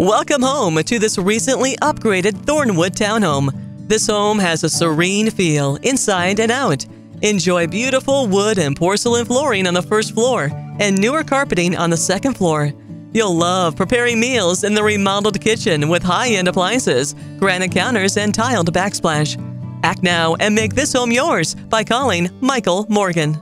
Welcome home to this recently upgraded Thornwood townhome. This home has a serene feel inside and out. Enjoy beautiful wood and porcelain flooring on the first floor and newer carpeting on the second floor. You'll love preparing meals in the remodeled kitchen with high-end appliances, granite counters, and tiled backsplash. Act now and make this home yours by calling Michael Morgan.